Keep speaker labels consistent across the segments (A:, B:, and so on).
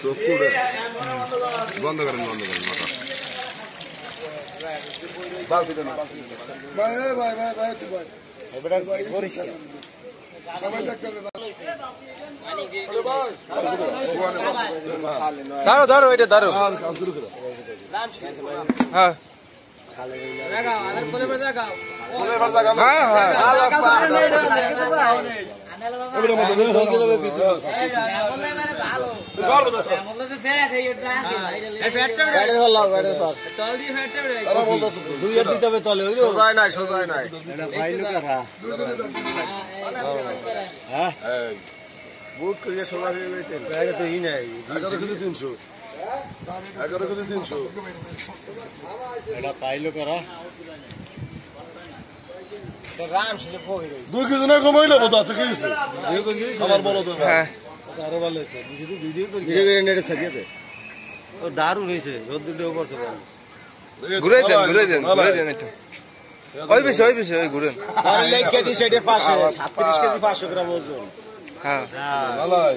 A: চোখ পুড়ে বন্ধ করেন বন্ধ করেন মাথা
B: ধরো ধরো এটা ধরো হ্যাঁ হ্যাঁ হ্যাঁ
A: সোজায় নাই সোজায় নাই। বুট করিয়ে সোজা হয়ে গেছে। এগারো কেজি তিনশো। এগারো কেজি তিনশো। দুই কেজি না কমাইলে বোধ আছে। কি আমার বলো তো।
B: হ্যাঁ।
C: দারুণ হয়েছে। রোদ্দুর করছে
B: ঘুরে দেন ঘুরে দেন ঘুরে দেন একটু ওই বেশি ওই বেশি ওই ঘুরেন।
C: কেজি সেটা পাঁচশো সাতত্রিশ কেজি পাঁচশো গ্রাম ওজন।
B: হ্যাঁ।
A: ভালাই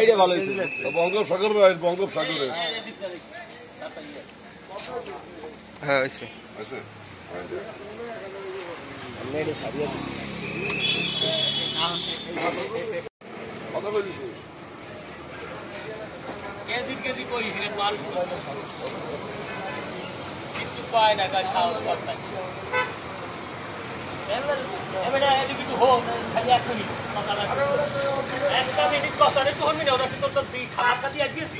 C: এইটা ভালো হয়েছে।
A: বঙ্গোপসাগর বঙ্গোপসাগরে
B: হ্যাঁ
A: আছে কথা বলিস
D: কেজি কেজি কইছিলেন মাল কিছু পায় না কাজ সাহস করতে একটু মিনিট কথা রাখো। একটা মিনিট কথা একটু হবি ওরা কি তোর তো খাবার এক দিয়েছি